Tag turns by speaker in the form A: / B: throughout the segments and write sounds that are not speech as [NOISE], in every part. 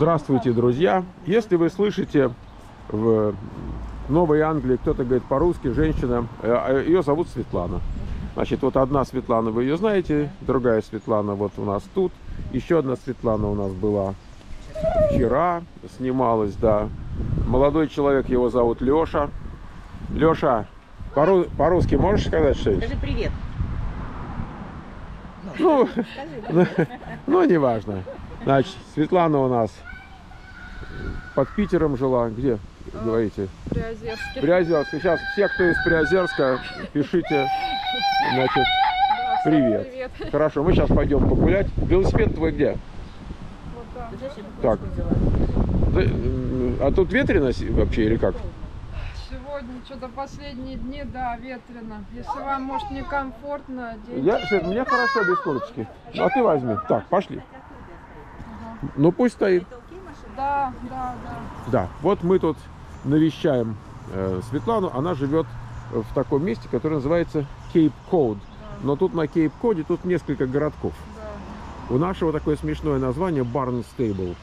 A: Здравствуйте, друзья! Если вы слышите в Новой Англии кто-то говорит по-русски, женщина, э, ее зовут Светлана. Значит, вот одна Светлана, вы ее знаете, другая Светлана вот у нас тут. Еще одна Светлана у нас была вчера, снималась, да. Молодой человек, его зовут Леша. Леша, по-русски можешь сказать что-нибудь?
B: Скажи привет.
A: Ну, [LAUGHS] ну, ну, неважно. Значит, Светлана у нас под Питером жила. Где, говорите?
C: Приозерске.
A: Приозерск. Сейчас все, кто из Приозерска, пишите. Значит,
C: Да,
A: привет.
C: привет.
A: Хорошо, мы сейчас пойдем погулять. Велосипед твой где?
C: Вот так.
A: Так. А тут ветрено вообще или как?
C: Сегодня что-то последние дни, да, ветрено. Если вам, может, некомфортно, оденьте.
A: Я, мне хорошо без курточки. Ну, А ты возьми. Так, пошли. Ну пусть стоит.
C: Да, да, да.
A: Да, вот мы тут навещаем э, Светлану. Она живет в таком месте, которое называется Кейп Код. Но тут на Кейп Коде тут несколько городков.
C: да.
A: У нашего такое смешное название Stable.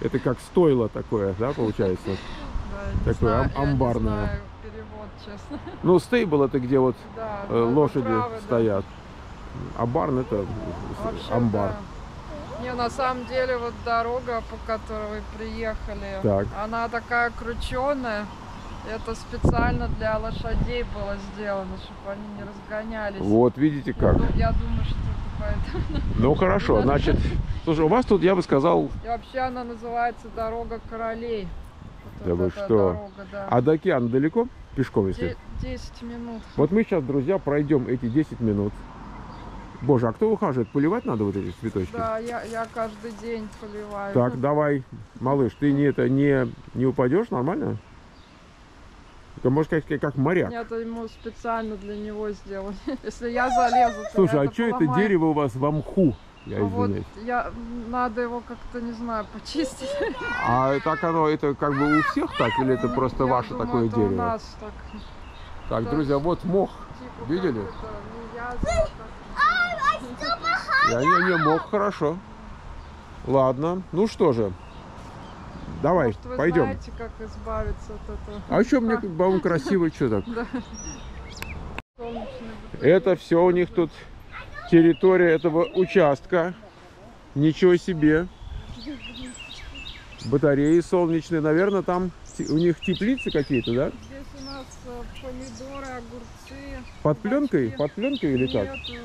A: Это как стойло такое, да, получается?
C: да,
A: Такое
C: знаю,
A: амбарное.
C: знаю перевод, честно.
A: Ну, стейбл это где вот
C: Да,
A: э,
C: да, вы
A: лошади
C: правы, да.
A: стоят. А барн это
C: Вообще,
A: амбар.
C: да. Не, на самом деле, вот дорога, по которой вы приехали,
A: Так.
C: она такая крученая. Это специально для лошадей было сделано, чтобы они не разгонялись.
A: Вот видите
C: Я
A: как.
C: ду- Я думаю, что это поэтому.
A: Ну хорошо, значит, слушай, у вас тут, я бы сказал,
C: И вообще она называется Дорога королей. Вот
A: Да вы что?
C: Дорога, да.
A: а до океана далеко пешком, если?
C: Де- 10 минут.
A: Вот мы сейчас, друзья, пройдем эти 10 минут. Боже, а кто ухаживает? Поливать надо вот эти цветочки?
C: Да, я, я каждый день поливаю.
A: Так, давай, малыш, ты не это не, не упадешь, нормально? Это может как, как моряк.
C: Нет, это ему специально для него сделали. [LAUGHS] Если я залезу, то
A: Слушай,
C: я
A: а что это дерево у вас в мху? Я
C: А вот я, надо его как-то, не знаю, почистить. [LAUGHS]
A: А так оно, это как бы у всех так, или это просто
C: Я
A: ваше
C: думаю,
A: такое
C: это у
A: дерево?
C: нас так.
A: Так,
C: да.
A: друзья, вот мох.
C: Типа
A: Видели?
C: это, не язва, как-
A: Я не, не мох, хорошо. Ладно, ну что же. Давай,
C: Может, вы
A: пойдем.
C: знаете, как избавиться от этого?
A: А что мне, по-моему, красиво, что так? Это все у них тут территория этого участка. Ничего себе. Батареи солнечные. Наверное, там у них теплицы какие-то, да?
C: Здесь у нас э, помидоры, огурцы.
A: Под пленкой? Под пленкой или как?
C: Нет,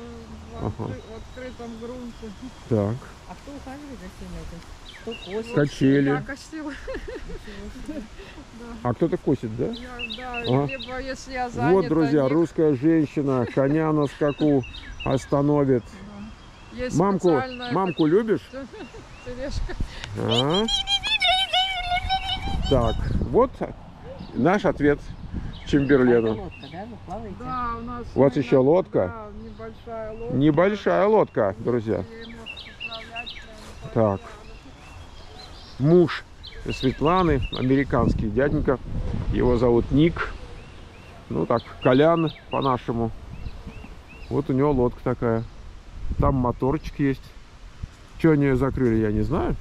A: Ага.
C: открытом грунте.
A: Так.
B: А кто ухаживает за всем этим? Кто косит?
A: Качели.
C: Я косила.
A: А кто-то косит, да?
C: Я, да,
A: Ага.
C: либо если я занята.
A: Вот, друзья,
C: них
A: русская женщина коня на скаку остановит.
C: есть
A: Мамку,
C: специальная
A: мамку любишь?
C: тележка.
A: А? Так, вот наш ответ Чемберлену.
B: лодка, да? Вы плаваете?
C: Да, у нас.
A: У вас еще лодка?
C: Да, небольшая лодка.
A: Небольшая лодка, друзья. Так. Муж Светланы, американский дяденька. Его зовут Ник. Ну так, Колян по-нашему. Вот у него лодка такая. Там моторчик есть. Что они ее закрыли, я не знаю.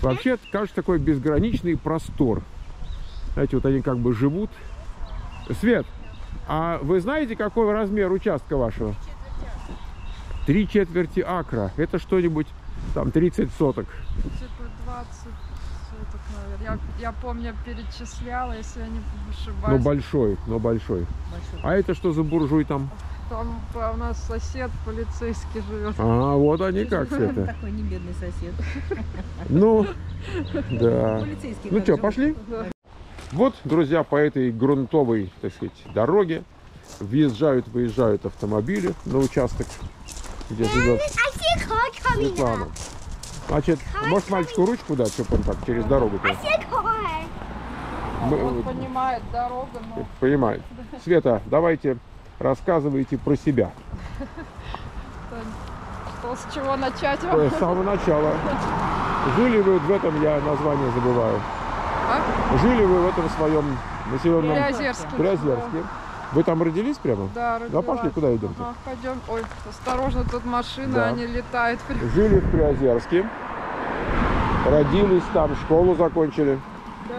A: Вообще, это, кажется, такой безграничный простор. Знаете, вот они как бы живут. Свет, а вы знаете, какой размер участка вашего? Три четверти акра. Это что-нибудь там 30 соток.
C: Типа 20 суток, наверное. Я, я помню, перечисляла, если я не ошибаюсь.
A: Но большой, но большой.
B: Большой.
A: А это что за буржуй там?
C: Там у нас сосед полицейский живет.
A: А, вот они как [LAUGHS] все это.
B: Такой не бедный сосед.
A: Ну, [LAUGHS] да.
B: Полицейский.
A: Ну что, пошли? Вот, друзья, по этой грунтовой, так сказать, дороге въезжают, выезжают автомобили на участок, где живет
D: a car coming
A: Светлана. Значит, может мальчику ручку дать, чтобы он так через
D: see a car.
A: Мы-
C: Он понимает дорогу, но
A: Понимает. [LAUGHS] Света, давайте рассказывайте про себя.
C: что, с чего начать
A: Э? С самого начала. [LAUGHS] Жили вы в этом, я название забываю.
C: А?
A: Жили вы в этом своем населенном
C: Приозерске.
A: Приозерске. Вы там родились прямо?
C: Да,
A: Да
C: родилась.
A: пошли, куда идем?
C: Ага, пойдем. Ой, осторожно, тут машины,
A: Да.
C: они летают.
A: Жили в Приозерске. родились там, школу закончили.
C: Да,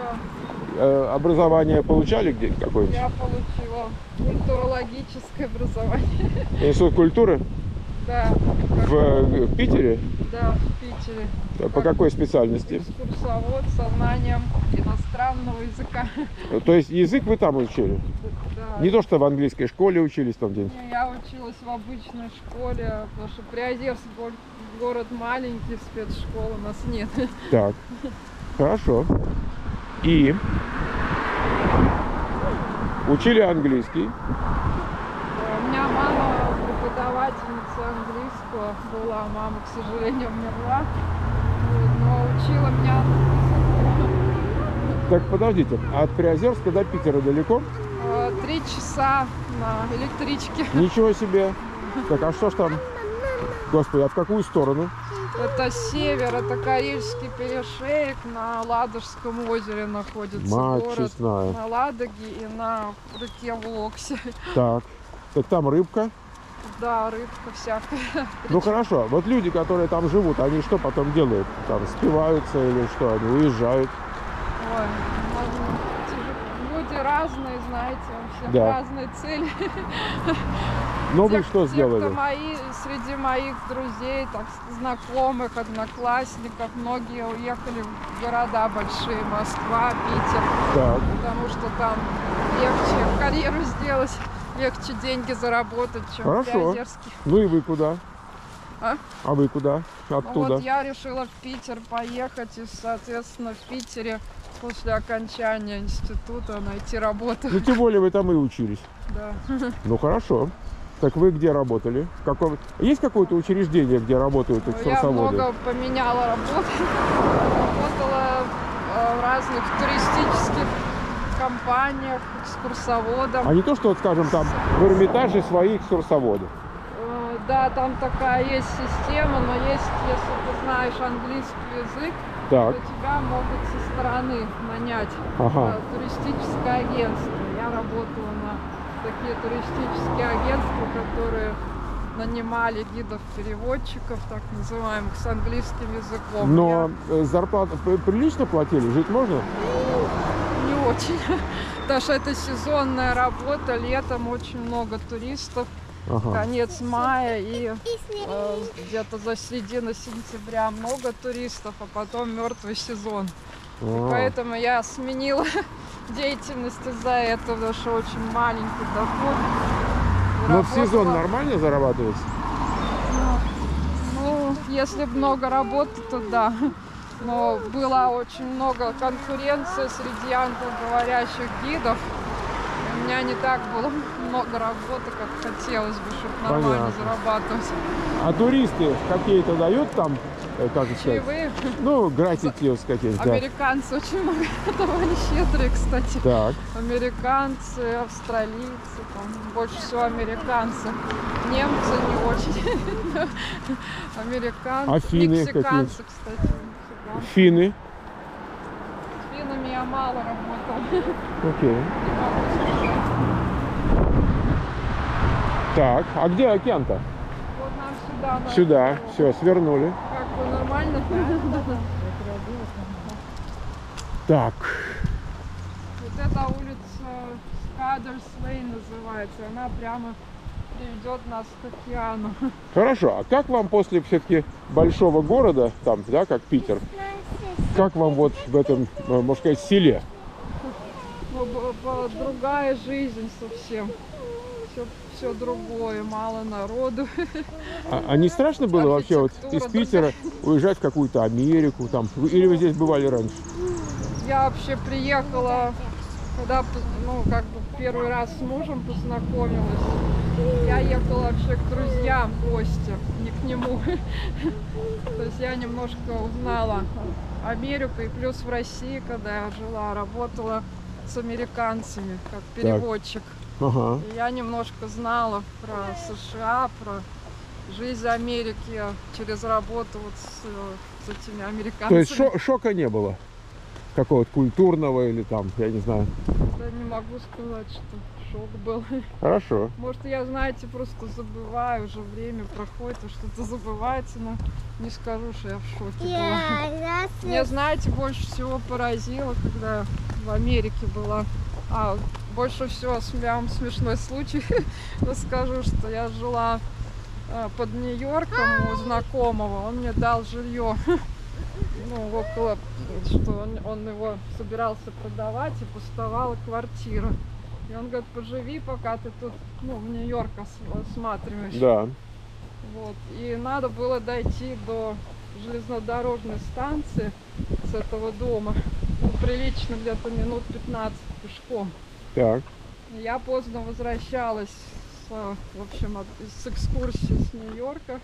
A: Э, Образование получали где какое-нибудь?
C: я получила культурологическое образование.
A: Институт культуры
C: Да,
A: в, э, в Питере?
C: да, в Питере.
A: По какой специальности?
C: Экскурсовод со знанием иностранного языка.
A: То есть язык вы там учили?
C: Да.
A: Не то, что в английской школе учились там где-нибудь?
C: Я училась в обычной школе, потому что Приозерск го- город маленький, спецшкол у нас нет.
A: Так, хорошо. И учили английский.
C: У меня мама преподавательница английского была, мама, к сожалению, умерла. Но учила меня
A: Так, подождите, а от Приозерска до Питера далеко?
C: э, три часа на электричке.
A: Ничего себе. [LAUGHS] Так, а что ж там? Господи, а в какую сторону?
C: Это север, это Карельский перешеек на Ладожском озере находится
A: Мать
C: город.
A: честная.
C: На Ладоге и на реке Волоксе.
A: Так, так там рыбка.
C: Да, рыбка всякая.
A: Ну хорошо, вот люди, которые там живут, они что потом делают? Там спиваются или что? Они уезжают?
C: Ой, ну, люди разные, знаете, у всех
A: Да.
C: разные цели.
A: Но вы
C: Те-
A: что
C: те,
A: сделали?
C: кто мои, среди моих друзей, так, знакомых, одноклассников, многие уехали в города большие, Москва, Питер,
A: Так,
C: потому что там легче карьеру сделать, легче деньги заработать, чем
A: Хорошо.
C: в Приозерске.
A: ну и вы куда?
C: А?
A: А вы куда?
C: Ну
A: Оттуда?
C: Вот я решила в Питер поехать и, соответственно, в Питере после окончания института найти работу.
A: Ну тем более вы там и учились.
C: Да.
A: Ну хорошо. Так вы где работали? В каком... Есть какое-то учреждение, где работают
C: Я
A: экскурсоводы?
C: много поменяла работу. Работала э, в разных туристических компаниях, экскурсоводом.
A: А не то, что, вот, скажем, там в Эрмитаже свои экскурсоводы.
C: Э, Да, там такая есть система, но есть, если ты знаешь английский язык,
A: Так,
C: то тебя могут со стороны нанять.
A: Ага.
C: э, Туристическое агентство. Я работала на такие туристические агентства, которые нанимали гидов-переводчиков, так называемых, с английским языком.
A: но э, зарплату прилично платили? Жить можно?
C: Очень. [LAUGHS] Потому что это сезонная работа, летом очень много туристов,
A: Ага.
C: конец мая и э, где-то за середину сентября много туристов, а потом мертвый сезон.
A: А,
C: Поэтому я сменила [LAUGHS] деятельность из-за этого, потому что очень маленький доход. И
A: Но в сезон
C: работала-
A: нормально зарабатывать?
C: Ну, если много работы, то да. [LAUGHS] Но было очень много конкуренции среди англоговорящих гидов. У меня не так было много работы, как хотелось бы, чтобы нормально
A: Понятно.
C: зарабатывать.
A: А туристы какие-то дают там, э, как сказать?
C: Чаевые.
A: Ну, гратитивс какие-то. да.
C: Американцы очень много давали щедрые, кстати.
A: Так,
C: Американцы, австралийцы, там больше всего американцы. Немцы не очень. [LAUGHS] Американцы.
A: А финны
C: Мексиканцы, кстати. Мексиканцы.
A: финны.
C: С финнами я мало работала.
A: Окей. Так, а где океан-то?
C: Вот нам сюда. надо
A: Сюда. Все, свернули.
C: Как бы нормально?
A: Так.
C: Вот эта улица Скадерс Лейн называется. Она прямо приведет нас к океану.
A: Хорошо, а как вам после все-таки большого города, там, да, как Питер, как вам вот в этом, э, можно сказать, селе?
C: Ну, другая жизнь совсем. Все, все другое, мало народу.
A: А, а не страшно было вообще вот из Питера уезжать в какую-то Америку там? Или вы здесь бывали раньше?
C: Я вообще приехала, когда, ну, как бы первый раз с мужем познакомилась. Я ехала вообще к друзьям в гости, не к нему. [LAUGHS] То есть я немножко узнала Америку, и плюс в России, когда я жила, работала с американцами, как переводчик.
A: Ага.
C: И я немножко знала про США, про жизнь Америки через работу вот с, э, с этими американцами.
A: То есть шо- шока не было? Какого-то культурного или там, я не знаю.
C: Да не могу сказать, что шок был.
A: Хорошо.
C: Может, я, знаете, просто забываю, уже время проходит, и что-то забывается, но не скажу, что я в шоке была. [LAUGHS] Мне,
D: it.
C: знаете, больше всего поразило, когда в Америке была. А, больше всего см- я вам смешной случай [LAUGHS] расскажу, что я жила э, под Нью-Йорком у знакомого. Он мне дал жилье, [LAUGHS] ну, около, что он, он его собирался продавать, и пустовала квартира. И он говорит, поживи, пока ты тут, ну, в Нью-Йорк ос- осматриваешь.
A: Да.
C: Вот. И надо было дойти до железнодорожной станции с этого дома. Ну, прилично где-то минут 15 пешком.
A: Так.
C: Я поздно возвращалась с, в общем, от- с экскурсии с Нью-Йорка.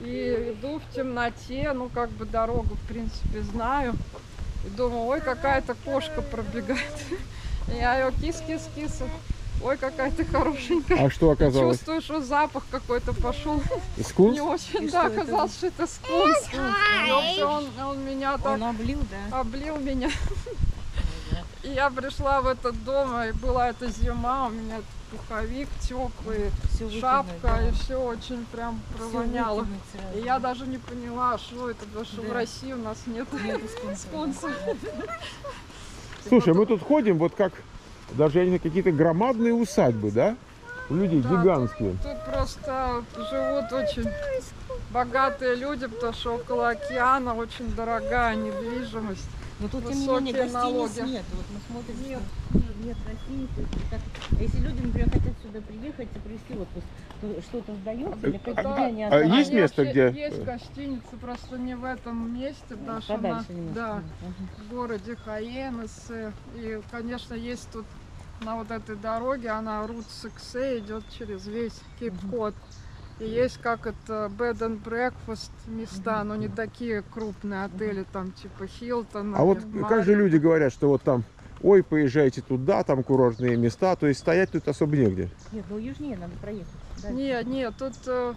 C: И иду в темноте, ну как бы дорогу в принципе знаю. И думаю, ой, какая-то кошка пробегает. И [LAUGHS] я ее кис-кис-кис. Ой, какая ты хорошенькая.
A: А что оказалось?
C: Чувствую, что запах какой-то пошел.
A: Скунс?
C: Не очень,
B: И
C: да,
B: что это?
C: оказалось, что это скунс. Он, он меня так
B: Он облил, да?
C: облил меня. [LAUGHS] И я пришла в этот дом, и была эта зима, у меня пуховик теплый,
B: Все
C: шапка, и все очень прям провоняло. И я даже не поняла, что это, потому что в
B: Да.
C: России у нас нет [LAUGHS] скунса.
A: Слушай, мы тут ходим, вот как даже я не знаю, какие-то громадные усадьбы, да? У людей
C: Да,
A: гигантские.
C: Тут просто живут очень богатые люди, потому что около океана очень дорогая недвижимость.
B: Но тут, тем не менее, гостиниц
C: налоги.
B: нет. Вот мы смотрим,
C: Нет.
B: что нет то есть как- А если люди, например, хотят сюда приехать и провести отпуск, то что-то сдается или как,
C: Да.
B: где они
A: А есть
C: Они
A: место,
C: вообще-
A: где-
C: Есть гостиницы, просто не в этом месте, потому что на,
B: Подальше немножко.
C: да, в городе Хаенес. И, конечно, есть тут на вот этой дороге, она Рут Сексе идет через весь Кейп-Кот. И есть как это bed and breakfast места, но не такие крупные отели, там типа Хилтон.
A: А вот как же люди говорят, что вот там, ой, поезжайте туда, там курортные места, то есть стоять тут особо негде.
B: Нет, ну южнее надо проехать. да.
C: Нет, нет, тут, э,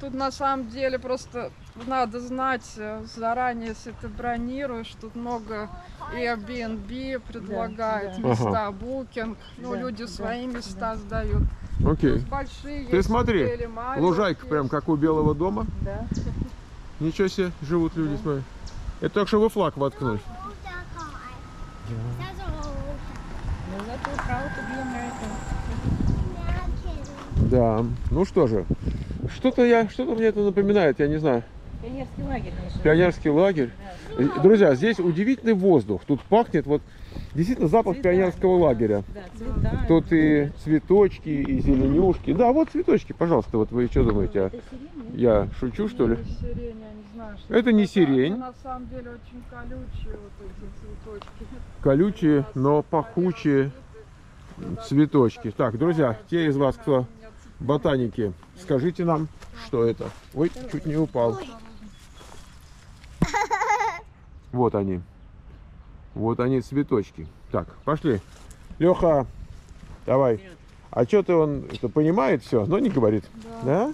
C: тут на самом деле просто надо знать э, заранее, если ты бронируешь, тут много Airbnb предлагает
B: да.
C: места, букинг, ну
B: Да,
C: люди
B: да,
C: свои
B: да.
C: места сдают.
A: Окей.
C: Большие
A: Ты смотри,
C: отели, маленькие
A: Лужайка прям как у Белого дома.
B: Да.
A: Ничего себе, живут люди, смотри. Это только что вы флаг воткнули.
B: Ну. American.
A: Да. Ну что же, что-то я, что-то мне это напоминает, я не знаю.
B: Пионерский лагерь.
A: Пионерский лагерь.
B: Да.
A: Друзья, здесь удивительный воздух. Тут пахнет вот действительно запах
B: Цветами.
A: пионерского лагеря.
B: Да, цвета.
A: Тут и цветочки, и зеленюшки. Да, вот цветочки, пожалуйста. Вот вы что думаете? а? Я шучу, что ли?
C: Сирень, я не знаю, что
A: Это не сирень.
C: Это на самом деле очень колючие вот эти цветочки.
A: Колючие, но пахучие цветочки. Так, друзья, те из вас, кто ботаники, скажите нам, что это. Ой, чуть не упал. Вот они. Вот они, цветочки. Так, пошли. Леха, давай. А что ты он это понимает все, но не говорит. Да?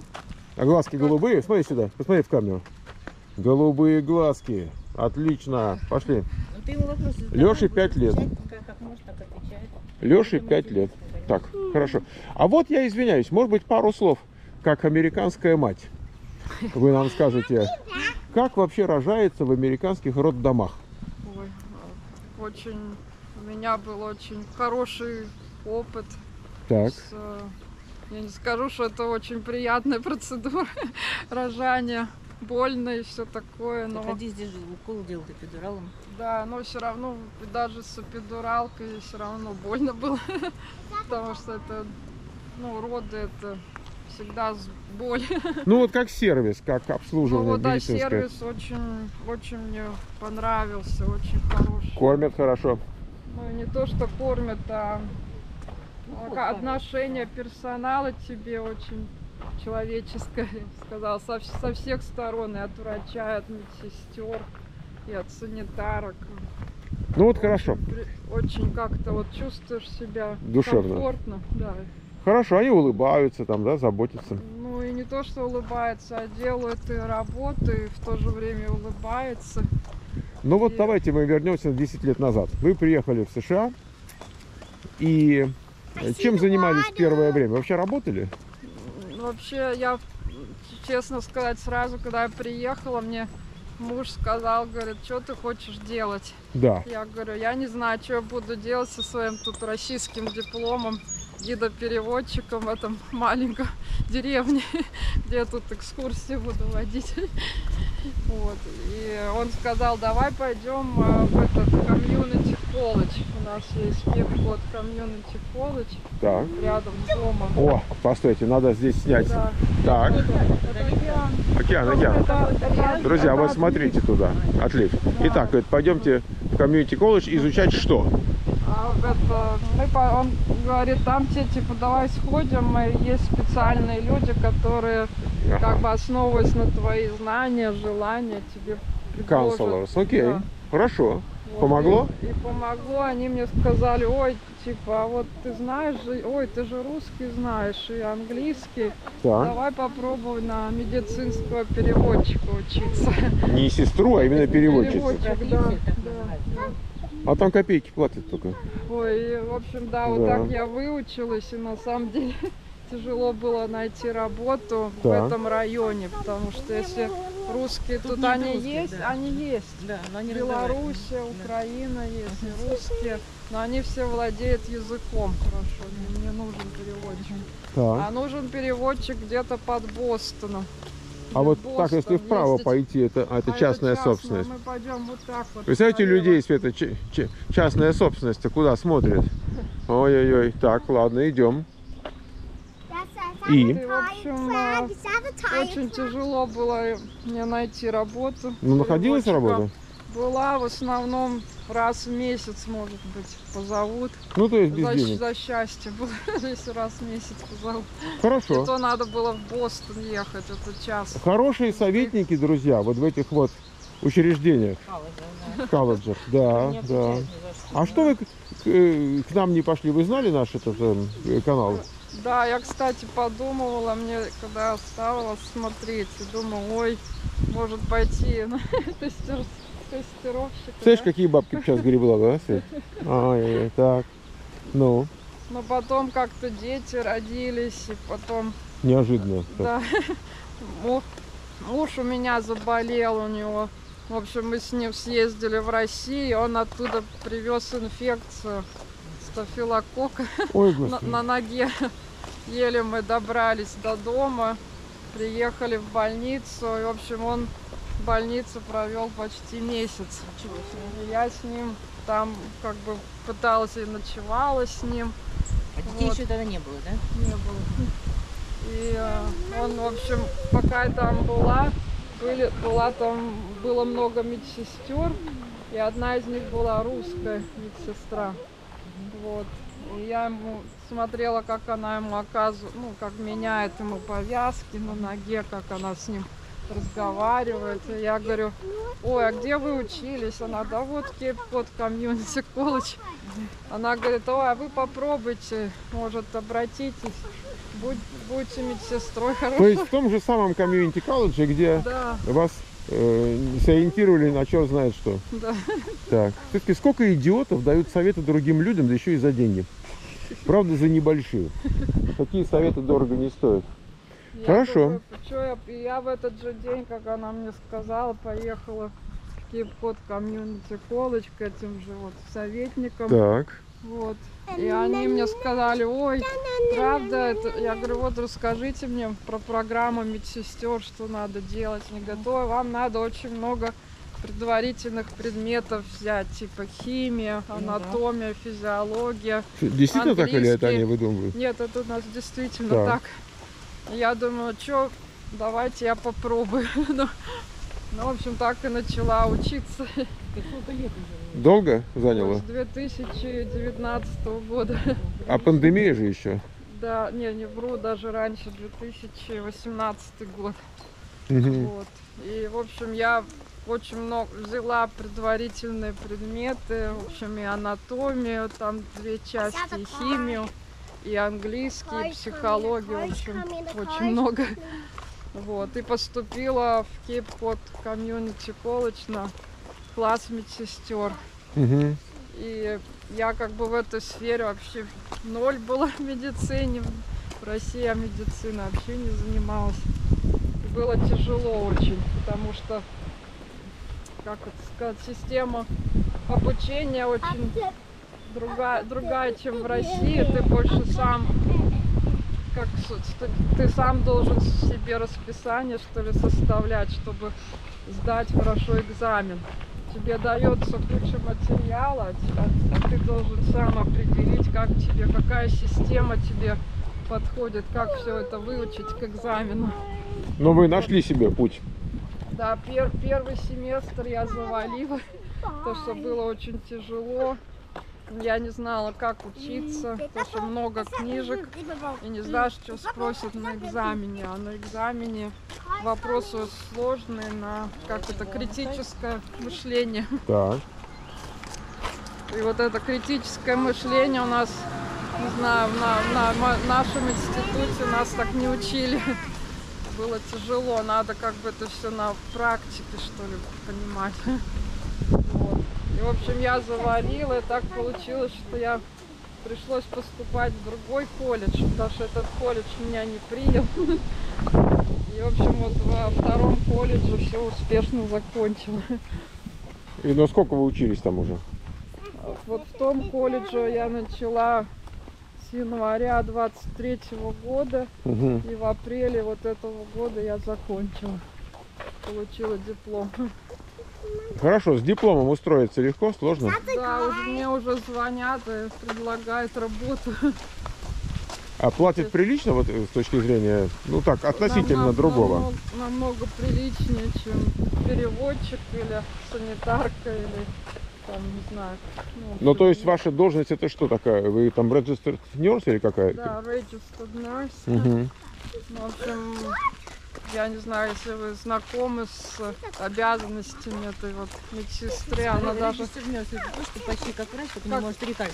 A: А глазки голубые? Смотри сюда, посмотри в камеру. Голубые глазки. Отлично. Пошли.
B: Ну, будет
A: пять лет. Леше
B: Ему
A: 5 лет. Так, хорошо. А вот я извиняюсь, может быть пару слов, как американская мать. Вы нам скажете, [LAUGHS] как вообще рожается в американских роддомах?
C: Очень, у меня был очень хороший опыт.
A: Так,
C: с, э, я не скажу, что это очень приятная [LAUGHS] процедура рожания, больно и все такое, но
B: а здесь же укол делал эпидуралом.
C: да, но все равно даже с эпидуралкой все равно больно было, [LAUGHS] потому что это, ну, роды это всегда с боль. [LAUGHS]
A: ну вот как сервис, как
C: Ну
A: обслуживание
C: вот, да,
A: медицинское.
C: сервис очень, очень мне понравился, очень хороший.
A: Кормят хорошо.
C: Ну, не то, что кормят, а
B: Ну,
C: отношение персонала тебе очень человеческое, я бы сказала, со, со всех сторон, и от врача, и от медсестер, и от санитарок.
A: Ну вот хорошо.
C: При- Очень как-то вот чувствуешь себя
A: Душевно.
C: комфортно, да.
A: Хорошо, они улыбаются там, да, заботятся.
C: Ну и не то, что улыбается, а делает и работу, и в то же время улыбается.
A: Ну вот
C: И-
A: давайте мы вернемся на 10 лет назад. Вы приехали в США, и Э, Чем занимались в первое время? Вообще работали?
C: Вообще, я, честно сказать, сразу, когда я приехала, мне муж сказал, говорит, что ты хочешь делать?
A: Да.
C: Я говорю, я не знаю, что я буду делать со своим тут российским дипломом гидопереводчиком в этом [LAUGHS] маленьком деревне, [LAUGHS] где я тут экскурсии буду водить. [LAUGHS] Вот. И он сказал, давай пойдем э, в этот комьюнити колледж. У нас есть пин-код комьюнити колледж
A: Так.
C: рядом с домом.
A: О, постойте, надо здесь снять.
C: Да.
A: Так,
C: Это океан.
A: океан, океан.
C: Это-
A: Друзья,
C: это
A: вот смотрите туда, отлив. Итак, говорит, пойдемте в комьюнити колледж изучать что?
C: А это, мы, он говорит, там те, типа, давай сходим, и есть специальные люди, которые, как бы основываясь на твои знания, желания, тебе предложат.
A: Counselors, окей.
C: Да.
A: Хорошо.
C: Вот,
A: Помогло?
C: И, и помогло, они мне сказали, ой, типа, а вот ты знаешь ой, ты же русский знаешь и английский,
A: Так.
C: давай попробуй на медицинского переводчика учиться.
A: Не сестру, а именно переводчицу.
C: Переводчик, да, да.
A: А там копейки платят только.
C: Ой, в общем, да, вот
A: Да.
C: так я выучилась, и на самом деле [LAUGHS] тяжело было найти работу в
A: Так.
C: этом районе, потому что если русские
B: Тут
C: тут, они
B: русских,
C: есть,
B: да.
C: они есть.
B: Да, но они.
C: Белоруссия, Украина есть, и русские, но они все владеют языком хорошо, мне не нужен переводчик. А
A: Так.
C: нужен переводчик где-то под Бостоном.
A: А вот
C: Бостон
A: так, если вправо
C: ездить.
A: пойти, это, а это
C: А
A: частная
C: частное,
A: собственность.
C: Мы пойдем вот так вот.
A: Представляете,
C: налево.
A: людей, Света, ч- ч- частная собственность, а куда смотрят? Ой-ой-ой, так, ладно, идем. И?
C: И, в общем, Очень тяжело было мне найти работу.
A: Ну, находилась работа?
C: Была в основном раз в месяц, может быть, позовут.
A: Ну, то есть без
C: За,
A: денег.
C: за счастье было, [LAUGHS] если раз в месяц позовут. И
A: Хорошо.
C: то надо было в Бостон ехать, это час.
A: Хорошие советники, друзья, вот в этих вот учреждениях,
B: да.
A: колледжах. Да, да.
B: что.
A: А что вы к, к, нам не пошли? Вы знали наш этот э, канал?
C: Да, я, кстати, подумывала, мне, когда оставалось смотреть, и думаю, ой, может пойти на [LAUGHS] тестир- тестировщика.
A: Знаешь,
C: да?
A: какие бабки сейчас гребла, да, Свет? Ай, так. Ну,
C: Но потом как-то дети родились, и потом
A: неожиданно.
C: Да. Му- Муж у меня заболел, у него. В общем, мы с ним съездили в Россию, он оттуда привез инфекцию стафилококка
A: Ой, [LAUGHS]
C: на, на ноге. Еле мы добрались до дома, приехали в больницу, и, в общем, он больнице провел почти месяц. И я с ним там как бы пыталась и ночевала с ним.
B: А детей
C: Вот.
B: еще тогда не было, да?
C: Не было. И э, он, в общем, пока я там была, были, была там, было много медсестер, и одна из них была русская медсестра. Вот. И я ему смотрела, как она ему оказывает, ну, как меняет ему повязки на ноге, как она с ним разговаривает. И я говорю, ой, а где вы учились? Она, да вот Кейп-Код комьюнити колледж. Она говорит, ой, а вы попробуйте, может, обратитесь, будь, будьте медсестрой
A: То
C: хорошо.
A: есть в том же самом комьюнити колледже, где
C: Да,
A: вас э, сориентировали на черт знает что.
C: да.
A: Так. Все-таки сколько идиотов дают советы другим людям, да еще и за деньги. Правда, за небольшие. Такие советы дорого не стоят.
C: Я
A: Хорошо.
C: думаю, чё я, и я в этот же день, как она мне сказала, поехала в Кейп-Код комьюнити колледж к этим же вот советникам.
A: Так.
C: Вот. И они мне сказали, ой, правда, это... я говорю, вот расскажите мне про программу медсестер, что надо делать. Они говорят, ой, вам надо очень много предварительных предметов взять, типа химия,
B: да.
C: анатомия, физиология.
A: Действительно так или это
C: Английский.
A: они выдумывают?
C: Нет, это у нас действительно
A: Так.
C: так. Я думаю, что, давайте я попробую. [LAUGHS] Ну, ну, в общем, так и начала учиться
B: Ты сколько лет уже?
A: Долго заняло?
C: с 2019 года.
A: А пандемия же еще.
C: Да, не, не вру, даже раньше, 2018 год.
A: Мгм.
C: Вот. И, в общем, я очень много взяла предварительные предметы, в общем, и анатомию, там две части, и химию, и английский, и психологию, в общем, очень много. Вот, и поступила в Кейп-Код комьюнити колледж на класс медсестер.
A: Мгм.
C: И я как бы в этой сфере вообще ноль была в медицине. В России я медициной вообще не занималась. И было тяжело очень, потому что, как это сказать, система обучения очень другая, другая, чем в России. Ты больше сам, как ты, ты сам должен себе расписание, что ли, составлять, чтобы сдать хорошо экзамен. Тебе дается куча материала, а, а ты должен сам определить, как тебе, какая система тебе подходит, как все это выучить к экзамену.
A: Но вы нашли себе путь.
C: Да, пер- первый семестр я завалила, [LAUGHS] потому что было очень тяжело. Я не знала, как учиться, потому что много книжек, и не знаешь, что спросят на экзамене. А на экзамене вопросы сложные на, как это, критическое мышление.
A: Так.
C: И вот это критическое мышление у нас, не знаю, на, на ма- нашем институте нас так не учили. Было тяжело, надо как бы это все на практике, что ли, понимать. И, в общем, я завалила, и так получилось, что я пришлось поступать в другой колледж, потому что этот колледж меня не принял. И, в общем, вот во втором колледже все успешно закончила.
A: И ну сколько вы учились там уже?
C: Вот в том колледже я начала с января 23 года,
A: Мгм.
C: и в апреле вот этого года я закончила. Получила диплом.
A: Хорошо, с дипломом устроиться легко, сложно?
C: Да, уже, мне уже звонят и предлагают работу.
A: А платят прилично вот э, с точки зрения, ну так, относительно
C: Намного-
A: другого?
C: Намного, намного приличнее, чем переводчик или санитарка, или там, не знаю. в
A: Ну, то есть ваша должность это что такая? Вы там registered nurse или какая-то?
C: Да, registered nurse. Ну, в общем, я не знаю, если вы знакомы с обязанностями этой вот медсестры, она даже...
B: Просто почти как врач, только не может выписать,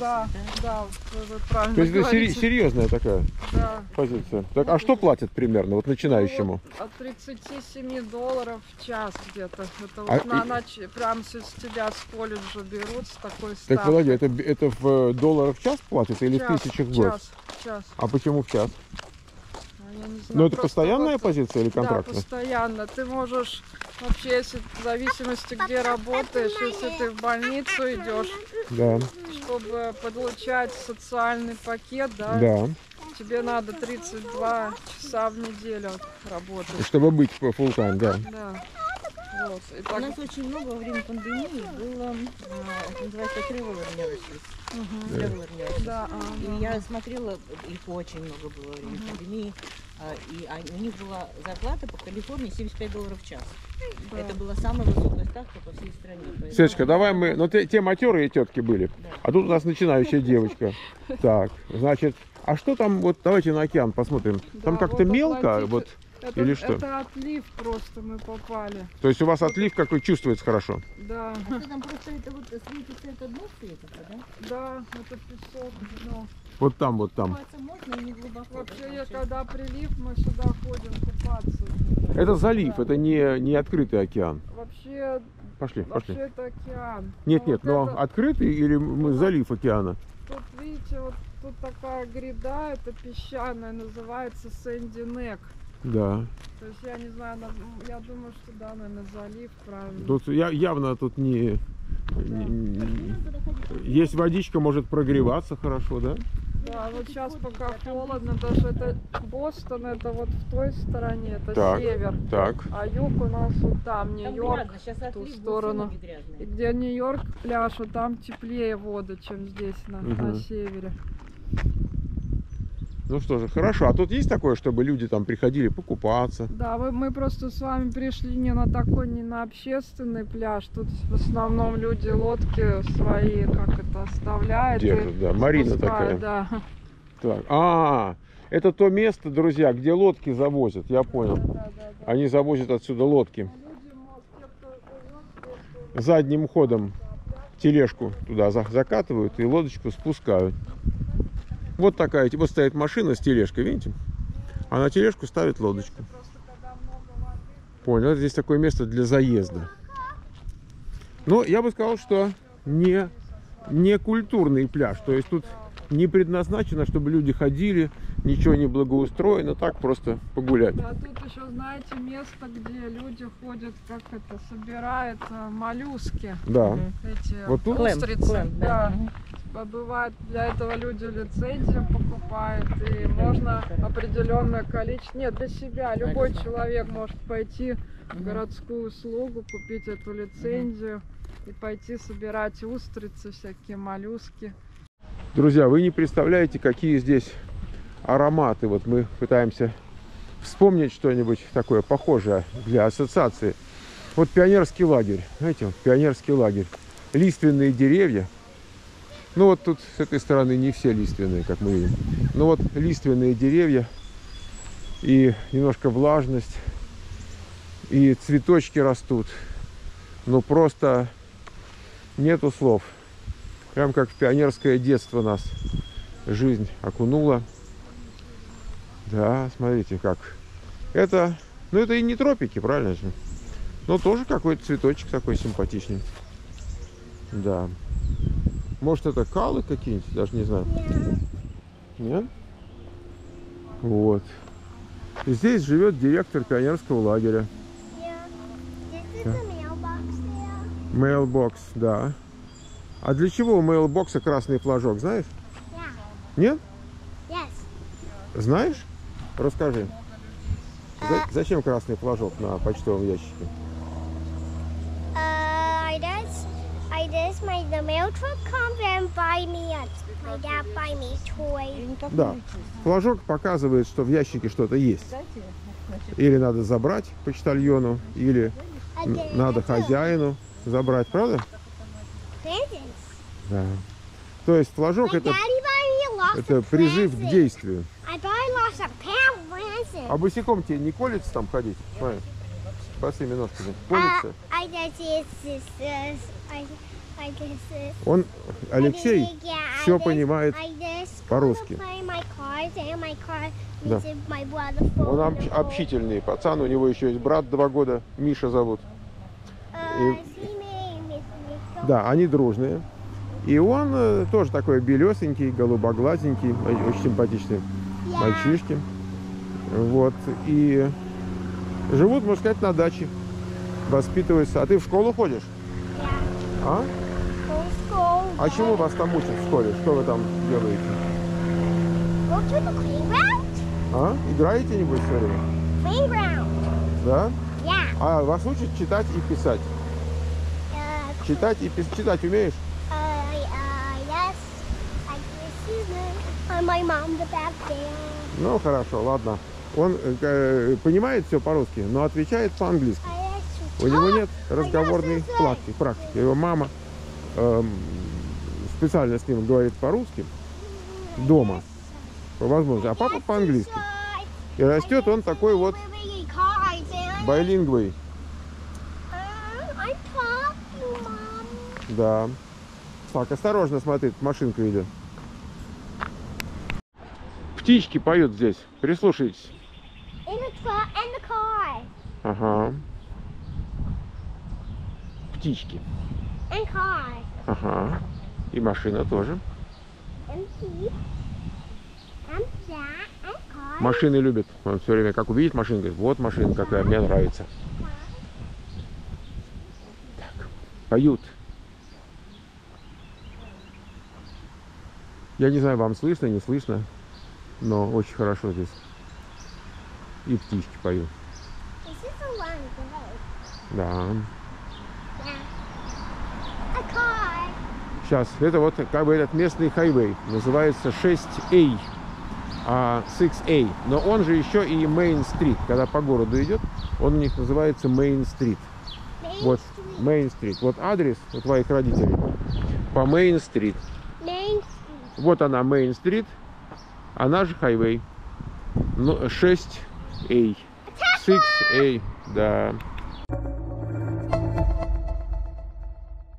C: Да, да, вы, правильно
A: То есть это серьезная такая
C: Да.
A: позиция. Так, а что платят примерно вот начинающему?
C: Ну, От 37 долларов в час где-то. Это вот
A: А
C: на, нач- прям с тебя с колледжа берут с такой
A: Так,
C: ставкой.
A: Володя, это, это в э, долларах в час платят или в тысячах в год?
C: Час, час.
A: А почему в час?
C: Я не знаю,
A: Ну, это постоянная позиция или
C: Да,
A: контрактная?
C: постоянно. Ты можешь вообще, если в зависимости, где работаешь, если ты в больницу идешь,
A: Да,
C: чтобы получать социальный пакет, да,
A: да.
C: тебе надо 32 часа в неделю работать.
A: Чтобы быть full time, да.
C: Да. Вот. И
B: У
C: так,
B: нас очень много во время пандемии было, а, это называется traveler nurses.
C: Мгм.
B: Traveler nurses.
C: Да, а,
B: И я смотрела, их очень много было во время пандемии, а, и они- у них была зарплата по Калифорнии 75 долларов в час.
C: Да.
B: Это была самая высокая ставка по всей стране. Поэтому-
A: Светочка, давай мы... Ну, те, те матерые тетки были.
B: Да.
A: А тут у нас начинающая девочка. [LAUGHS] Так, значит... А что там, вот давайте на океан посмотрим. Там
C: Да,
A: как-то
C: вот
A: мелко, вот,
C: Это,
A: или что?
C: это отлив просто мы попали.
A: то есть у вас отлив какой чувствуется хорошо.
C: Да,
B: А что там просто это вот светится, это дно светится, да?
C: да, это песок. дно.
A: Вот там, вот там.
B: Купаться можно и не глубоко.
C: Вообще, я, когда прилив, мы сюда ходим купаться.
A: Это залив,
C: Да.
A: это не, не открытый океан.
C: Вообще,
A: Пошли, пошли.
C: вообще это океан.
A: Нет,
C: Но
A: нет,
C: вот
A: но
C: это-
A: открытый или мы залив океана?
C: Тут, видите, вот тут такая гряда, это песчаная, называется Сэнди Нек.
A: Да.
C: То есть я не знаю, на- я думаю, что да, наверное, залив, правильно.
A: Тут я, явно тут не, не- не- Есть водичка, может прогреваться хорошо, да?
C: Да, вот сейчас пока холодно, даже это Бостон, это вот в той стороне, это
A: Так.
C: север.
A: Так.
C: А юг у нас вот там, Нью-Йорк. в ту сторону. И где Нью-Йорк пляж, а там теплее вода, чем здесь на, на
A: Мгм.
C: севере.
A: Ну что же, хорошо. А тут есть такое, чтобы люди там приходили покупаться?
C: Да, мы, мы просто с вами пришли не на такой, не на общественный пляж. Тут в основном люди лодки свои, как это, оставляют.
A: Держат, да. Марина такая.
C: Да.
A: Так. А, это то место, друзья, где лодки завозят. Я понял.
C: Да, да, да.
A: Они завозят отсюда лодки. Задним ходом тележку туда за- закатывают и лодочку спускают. Вот такая, типа стоит машина с тележкой, видите? А на тележку ставят лодочку. Понял, здесь такое место для заезда. Но я бы сказал, что не не культурный пляж. То есть тут не предназначено, чтобы люди ходили, ничего не благоустроено, так просто погулять.
C: А тут еще, знаете, место, где люди ходят, как это, собирают моллюски.
A: Да.
C: Эти
A: Вот тут?
B: Клэм,
C: устрицы.
B: клэм, да.
C: да. Бывает, для этого люди лицензию покупают, и можно определенное количество, нет, для себя, любой человек может пойти в городскую услугу, купить эту лицензию и пойти собирать устрицы, всякие моллюски.
A: Друзья, вы не представляете, какие здесь ароматы. Вот мы пытаемся вспомнить что-нибудь такое похожее для ассоциации. Вот пионерский лагерь. Знаете, пионерский лагерь. Лиственные деревья. Ну вот тут с этой стороны не все лиственные, как мы видим. Ну вот лиственные деревья и немножко влажность. И цветочки растут. Ну просто нету слов. Прям как в пионерское детство нас жизнь окунула. Да, смотрите как. Это, ну это и не тропики, правильно же? Но тоже какой-то цветочек такой симпатичный. Да. Может это калы какие-нибудь, даже не знаю. Нет? Вот. Здесь живет директор пионерского лагеря.
D: Mailbox,
A: да. А для чего у mailbox красный флажок, знаешь?
D: Yeah.
A: Нет?
D: Yes.
A: Знаешь? Расскажи. За- зачем красный флажок на почтовом ящике?
D: Uh, I just, I just my the mail truck come and buy me a, my dad buy me
B: Я
D: toy.
B: никак не
A: Да. Флажок показывает, что в ящике что-то есть. Или надо забрать почтальону, или надо хозяину забрать, правда? Да. То есть флажок
D: My
A: это, это призыв к действию.
D: Presents.
A: А босиком тебе не колется там ходить? Смотри. Босыми ножками.
D: Uh,
A: Колется? Он, Алексей, все понимает по-русски. Да. Он общительный пацан, у него еще есть брат два года, Миша зовут. И-. Да, они дружные. И он э, тоже такой белесенький, голубоглазенький, очень симпатичный мальчишки. Вот. И живут, можно сказать, на даче. Воспитываются. А ты в школу ходишь? А? А чему вас там учат в школе? Что вы там делаете?
D: Playground?
A: А? Играете, нибудь все время?
D: Playground.
A: Да?
D: Yeah.
A: А вас учат читать и писать?
D: Uh,
A: Читать и писать. Читать умеешь?
D: uh, uh, yes. I this is uh, my mom the back there.
A: Ну, хорошо, ладно. Он э, э, понимает все по-русски, но отвечает по-английски.
D: I
A: У него
D: talk.
A: нет разговорной
D: сказать.
A: практики. практики. Его мама эм, специально с ним говорит по-русски дома, по возможности, а папа по-английски. И растет он такой вот байлингвый. Да. Так, осторожно, смотри, машинка идет. Птички поют здесь. Прислушайтесь. Ага. Птички. Ага. И машина тоже. Машины любят. Он все время, как увидит машину, говорит, вот машина какая, мне нравится. Так, поют. Я не знаю, вам слышно, не слышно, но очень хорошо здесь. И птички поют. Да. Сейчас, это вот как бы этот местный хайвей. Называется 6A. А 6A. Но он же еще и Main Street. Когда по городу идет, он у них называется Main Street.
D: Main
A: Вот
D: Street.
A: Main Street. Вот адрес у твоих родителей. По Main Street.
D: Main Street.
A: Вот она Main Street. Она же хайвей. Ну, 6A. 6A. Да.